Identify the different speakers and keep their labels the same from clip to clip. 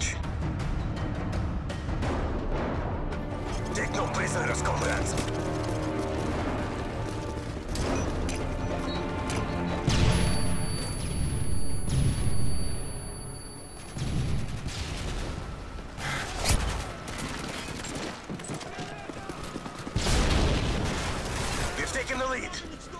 Speaker 1: search. Take no prisoners, comrades. We've taken the lead.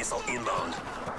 Speaker 1: Missile inbound.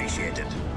Speaker 1: Appreciated.